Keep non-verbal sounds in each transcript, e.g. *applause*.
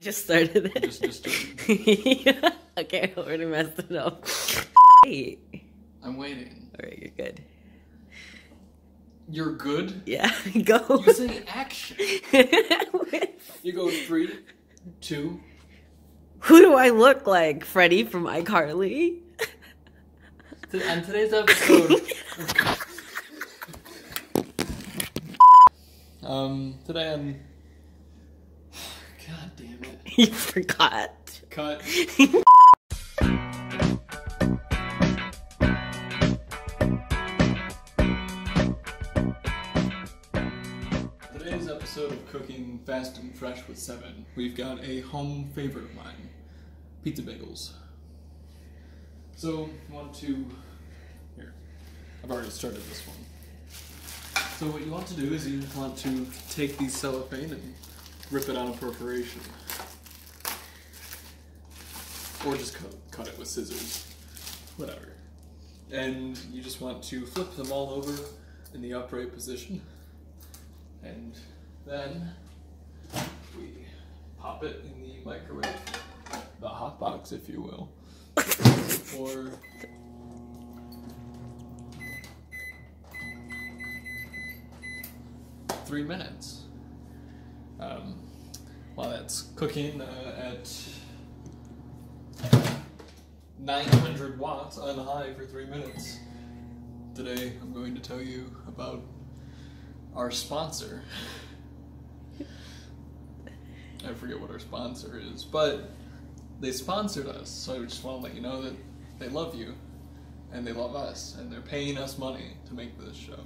Just started it. Just, just yeah. *laughs* Okay, I already messed it up. Hey. I'm waiting. Alright, you're good. You're good? Yeah, *laughs* go. You say action. *laughs* You go three, two. Who do I look like? Freddie from iCarly? On today's episode. um, today I'm. God damn it. *laughs* you forgot. Cut. Today's episode of Cooking Fast and Fresh with Seven, we've got a home favorite of mine pizza bagels. So, you want to. Here. I've already started this one. So, what you want to do is you want to take these cellophane and rip it on a perforation. Or just cut, cut it with scissors. Whatever. And you just want to flip them all over in the upright position. And then we pop it in the microwave, the hot box, if you will, for three minutes. Um, while that's cooking uh, at 900 watts on high for three minutes. Today I'm going to tell you about our sponsor. I forget what our sponsor is, but they sponsored us, so I just want to let you know that they love you and they love us and they're paying us money to make this show.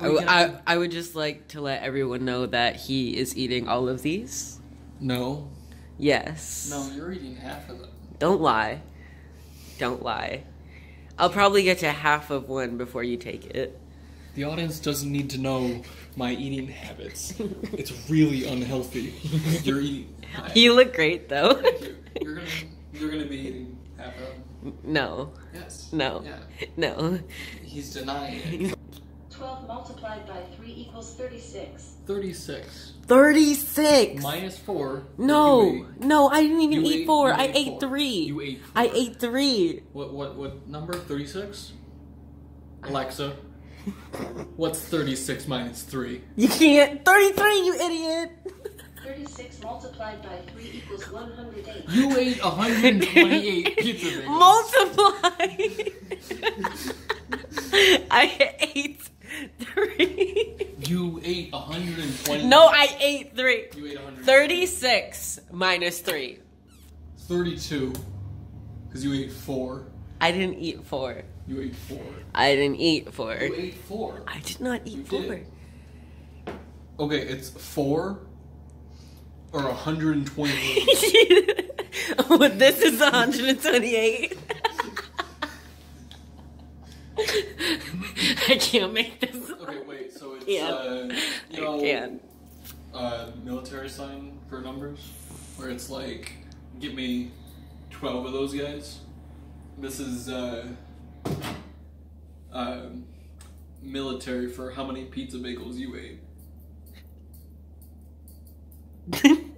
I, w- I, I would just like to let everyone know that he is eating all of these. no, Yes. no, you're eating half of them. Don't lie. Don't lie. I'll probably get to half of one before you take it. The audience doesn't need to know my eating habits. *laughs* it's really unhealthy. *laughs* You're eating. You look great though. Thank you. You're gonna you're gonna be eating half of them. No. Yes. No. Yeah. No. He's denying it. *laughs* 12 multiplied by 3 equals 36. Thirty-six 36. minus four. no. Ate. No, I didn't even You eat ate- four. I ate ate four. three. You ate. I ate three. What what what number? Thirty-six. Alexa, what's thirty-six minus three? You can't. 33, you idiot. 36 multiplied by 3 equals 108. You ate 128 pizza bagels. *laughs* Multiply. *laughs* I ate three. You ate 120. No, I ate three. You ate 100. 36 minus three. 32. Because you ate four. I didn't eat four. You ate four. I didn't eat four. You ate four. I did not You eat four. did. Okay, it's four or 128. oh, *laughs* this is 128. *laughs* I can't make this. Okay, wait, so it's, Yeah. uh, you I know, can't. Uh, military sign for numbers? Where it's like, give me 12 of those guys. This is, uh, um, military for how many pizza bagels you ate. *laughs*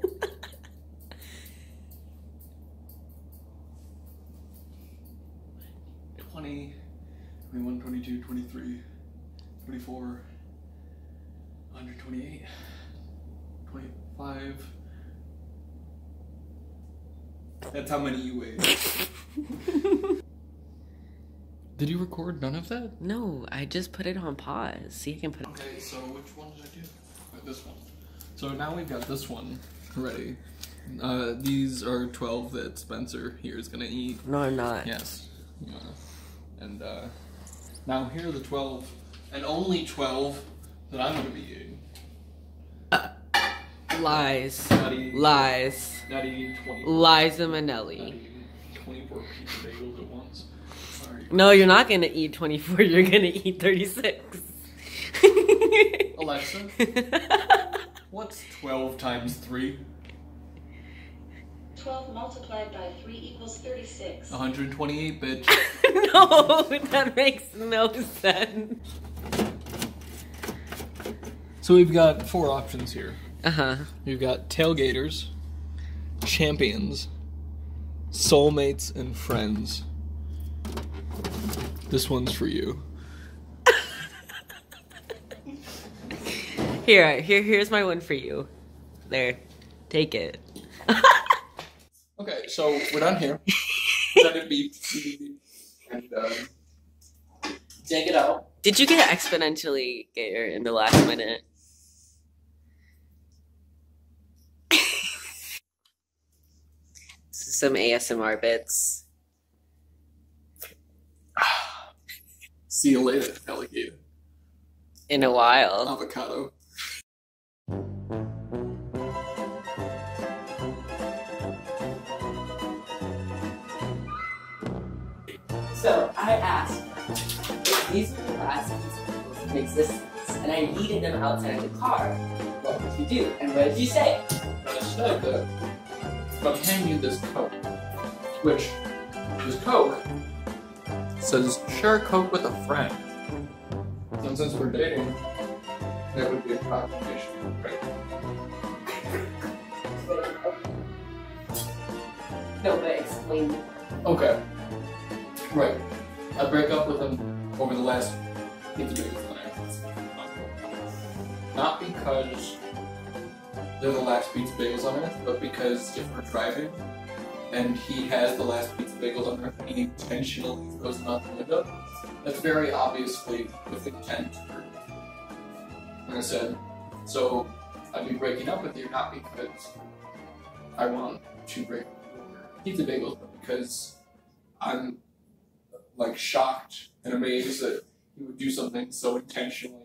25. That's how many you ate. *laughs* Did you record none of that? no, I just put it on pause. See, I can put. Okay, so which one did I do? This one. So now we've got this one ready. Uh, these are 12 that Spencer here is gonna eat. No, I'm not. Yes. Yeah. And uh, now here are the 12, and only 12 that I'm gonna be eating. Lies. Not eating, Lies. not eating 20. Liza Minnelli. 24 pizza bagels at once. Sorry. No, you're not gonna eat 24. You're gonna eat 36. *laughs* Alexa, *laughs* what's 12 times 3? 12 multiplied by 3 equals 36. 128, bitch. *laughs* no, that makes no sense. So we've got four options here. Uh huh. You've got tailgaters, champions, soulmates, and friends. This one's for you. *laughs* Here, here, here's my one for you. There, take it. *laughs* Okay, so we're done here. Let it be. And um, take it out. Did you get exponentially gayer in the last minute? Some ASMR bits. See you later, alligator. In a while. Avocado. So I asked if these were the last pieces in existence, and I needed them outside of the car. What would you do? And what did you say? I said that I'm handing you this Coke, which this Coke says share Coke with a friend. And since we're dating, that would be a proclamation, right? *laughs* No, but explain. Okay. Right. I break up with him over the last pizza bagels that I had. Not because they're the last pizza bagels on earth, but because if we're driving and he has the last pizza bagels on earth he intentionally throws them out the window, that's very obviously with intent. And I said, so I'd be breaking up with you not because I want to break pizza bagels, but because I'm like shocked and amazed that he would do something so intentionally